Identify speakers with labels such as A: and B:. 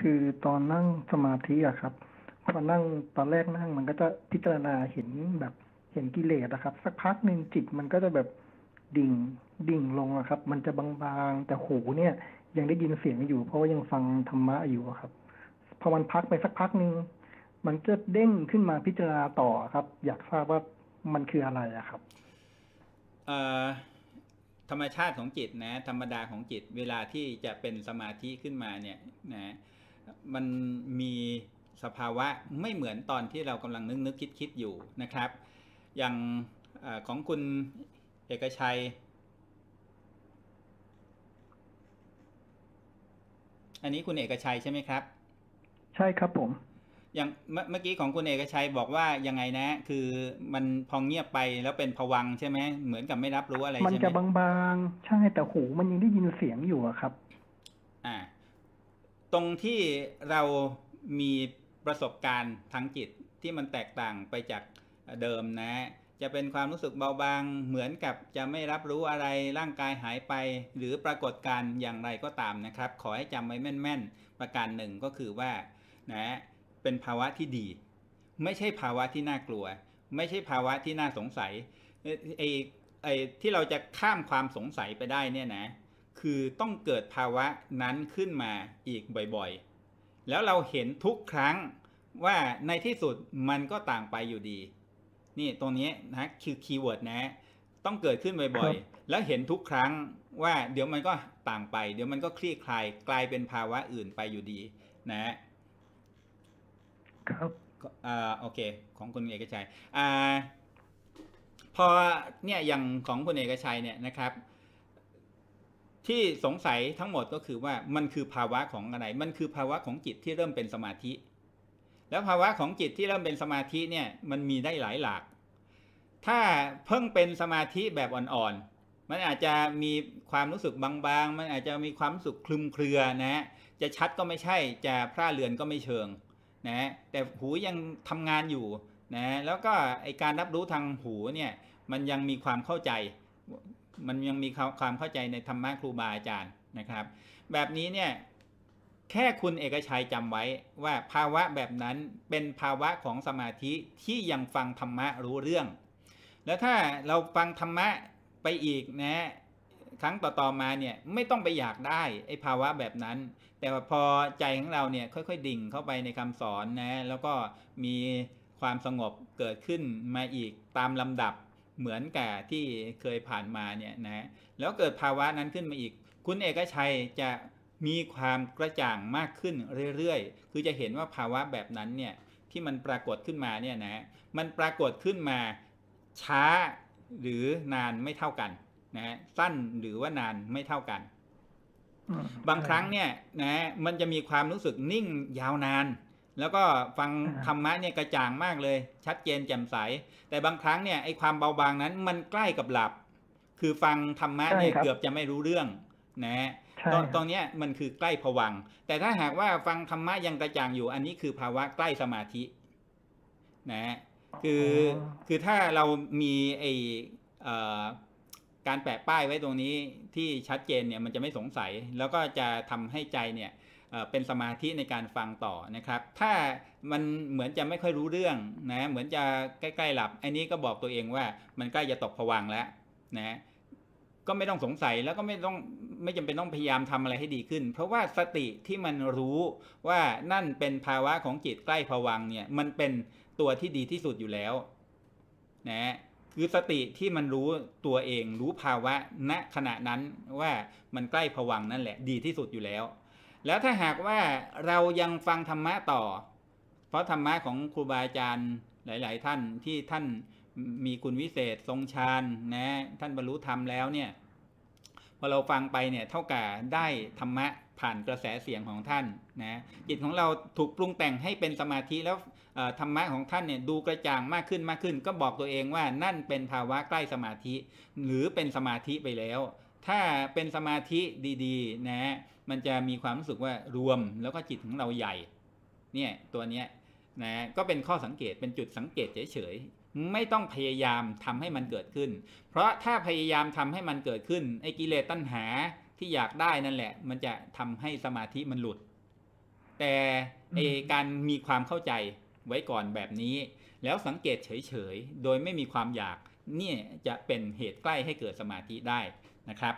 A: คือตอนนั่งสมาธิอะครับพอนั่งตอนแรกนั่งมันก็จะพิจารณาเห็นแบบเห็นกิเลสอะครับ สักพักหนึ่งจิตมันก็จะแบบดิ่งดิ่งลงอะครับ มันจะบางๆ แต่หูเนี่ย ยังได้ยินเสียงอยู่ เพราะว่ายังฟังธรรมะอยู่ครับพอมันพักไปสักพักหนึ่งมันจะเด้งขึ้นมาพิจารณาต่อครับ อยากทราบว่ามันคืออะไรอะครับ
B: เอ่อธรรมชาติของจิตนะ ธรรมดาของจิตเวลาที่จะเป็นสมาธิขึ้นมาเนี่ยนะ มันมีสภาวะไม่เหมือนตอนที่เรากำลังนึกนึกคิดคิดอยู่นะครับ อย่างเออของคุณเอกชัย อันนี้คุณเอกชัยใช่ไหมครับ
A: ใช่ครับผม
B: อย่างเมื่อเมื่อกี้ของคุณเอกชัยบอกว่ายังไงนะ คือมันพองเงียบไปแล้วเป็นผวังค์ใช่ไหมเหมือนกับไม่รับรู้อะไร
A: มัน
B: ใช่ไหม
A: จะบางๆ ใช่แต่หูมันยังได้ยินเสียงอยู่อะครับ
B: อ่า ตรงที่เรามีประสบการณ์ทางจิตที่มันแตกต่างไปจากเดิมนะ จะเป็นความรู้สึกเบาบางเหมือนกับจะไม่รับรู้อะไรร่างกายหายไป หรือปรากฏการณ์อย่างไรก็ตามนะครับ ขอให้จำไว้แม่น ๆ ประการหนึ่งก็คือว่านะเป็นภาวะที่ดี ไม่ใช่ภาวะที่น่ากลัว ไม่ใช่ภาวะที่น่าสงสัยไอ้ไอ้ที่เราจะข้ามความสงสัยไปได้เนี่ยนะ คือต้องเกิดภาวะนั้นขึ้นมาอีกบ่อยๆ แล้วเราเห็นทุกครั้งว่าในที่สุดมันก็ต่างไปอยู่ดี นี่ตรงนี้นะคือ keyword นะ ต้องเกิดขึ้นบ่อยๆ
A: ครั
B: ๆ
A: บ
B: แล้วเห็นทุกครั้งว่าเดี๋ยวมันก็ต่างไป เดี๋ยวมันก็คลี่คลายกลายเป็นภาวะอื่นไปอยู่ดี นะ
A: ครับ
B: ก็อ่าโอเค ของคุณเอกชัยอ่าพอเนี่ยอย่างของคุณเอกชัยเนี่ยนะครับ ที่สงสัยทั้งหมดก็คือว่ามันคือภาวะของอะไร มันคือภาวะของจิตที่เริ่มเป็นสมาธิ แล้วภาวะของจิตที่เริ่มเป็นสมาธิเนี่ยมันมีได้หลายหลาก ถ้าเพิ่งเป็นสมาธิแบบอ่อนๆ มันอาจจะมีความรู้สึกบางๆ มันอาจจะมีความรู้สึกคลุมเครือนะจะชัดก็ไม่ใช่ จะพร่าเรือนก็ไม่เชิงนะ แต่หูยังทำงานอยู่นะ แล้วก็ไอการรับรู้ทางหูเนี่ยมันยังมีความเข้าใจ มันยังมีความเข้าใจในธรรมะครูบาอาจารย์นะครับ แบบนี้เนี่ยแค่คุณเอกชัยจำไว้ว่าภาวะแบบนั้นเป็นภาวะของสมาธิที่ยังฟังธรรมะรู้เรื่อง แล้วถ้าเราฟังธรรมะไปอีกนะครั้งต่อๆมาเนี่ยไม่ต้องไปอยากได้ไอ้ภาวะแบบนั้น แต่ว่าพอใจของเราเนี่ยค่อยๆดิ่งเข้าไปในคำสอนนะแล้วก็มีความสงบเกิดขึ้นมาอีกตามลำดับ เหมือนกับที่เคยผ่านมาเนี่ยนะแล้วเกิดภาวะนั้นขึ้นมาอีก คุณเอกชัยจะมีความกระจ่างมากขึ้นเรื่อยๆ คือจะเห็นว่าภาวะแบบนั้นเนี่ยที่มันปรากฏขึ้นมาเนี่ยนะมันปรากฏขึ้นมาช้าหรือนานไม่เท่ากันนะสั้นหรือว่านานไม่เท่ากัน
A: อืม
B: บางครั้งเนี่ยนะมันจะมีความรู้สึกนิ่งยาวนาน แล้วก็ฟัง
A: อ่า
B: ธรรมะเนี่ยกระจ่างมากเลย ชัดเจนแจ่มใส แต่บางครั้งเนี่ยไอ้ความเบาบางนั้นมันใกล้กับหลับ คือฟังธรรมะเนี่ยเกือบจะไม่รู้เรื่องนะ
A: ใช่
B: ตอน
A: ครับ
B: ตรงเนี้ยมันคือใกล้ผวังค์แต่ถ้าหากว่าฟังธรรมะยังกระจ่างอยู่ อันนี้คือภาวะใกล้สมาธินะคืออคือถ้าเรามีไอเอ่อการแปะป้ายไว้ตรงนี้ที่ชัดเจนเนี่ยมันจะไม่สงสัย แล้วก็จะทำให้ใจเนี่ย เป็นสมาธิในการฟังต่อนะครับ ถ้ามันเหมือนจะไม่ค่อยรู้เรื่องนะเหมือนจะใกล้ๆหลับอันนี้ก็บอกตัวเองว่ามันใกล้จะตกผวังแล้วนะก็ไม่ต้องสงสัยแล้วก็ไม่ต้องไม่จำเป็นต้องพยายามทำอะไรให้ดีขึ้น เพราะว่าสติที่มันรู้ว่านั่นเป็นภาวะของจิตใกล้ภวังเนี่ยมันเป็นตัวที่ดีที่สุดอยู่แล้วนะคือสติที่มันรู้ตัวเองรู้ภาวะณขณะนั้นว่ามันใกล้ภวังนั่นแหละดีที่สุดอยู่แล้ว แล้วถ้าหากว่าเรายังฟังธรรมะต่อ เพราะธรรมะของครูบาอาจารย์หลาย ๆ ท่านที่ท่านมีคุณวิเศษทรงฌานนะท่านบรรลุธรรมแล้วเนี่ยพอเราฟังไปเนี่ยเท่ากับได้ธรรมะผ่านกระแสเสียงของท่านนะจิตของเราถูกปรุงแต่งให้เป็นสมาธิแล้วธรรมะของท่านเนี่ยดูกระจ่างมากขึ้นมากขึ้น ก็บอกตัวเองว่านั่นเป็นภาวะใกล้สมาธิ หรือเป็นสมาธิไปแล้ว ถ้าเป็นสมาธิดีๆนะ มันจะมีความรู้สึกว่ารวมแล้วก็จิตของเราใหญ่ เนี่ยตัวเนี้ยนะก็เป็นข้อสังเกตเป็นจุดสังเกตเฉยๆไม่ต้องพยายามทำให้มันเกิดขึ้น เพราะถ้าพยายามทำให้มันเกิดขึ้นไอ้กิเลสตัณหาที่อยากได้นั่นแหละ มันจะทำให้สมาธิมันหลุด แต่ไอการมีความเข้าใจไว้ก่อนแบบนี้ แล้วสังเกตเฉยๆโดยไม่มีความอยากเนี่ยจะเป็นเหตุใกล้ให้เกิดสมาธิได้นะครับ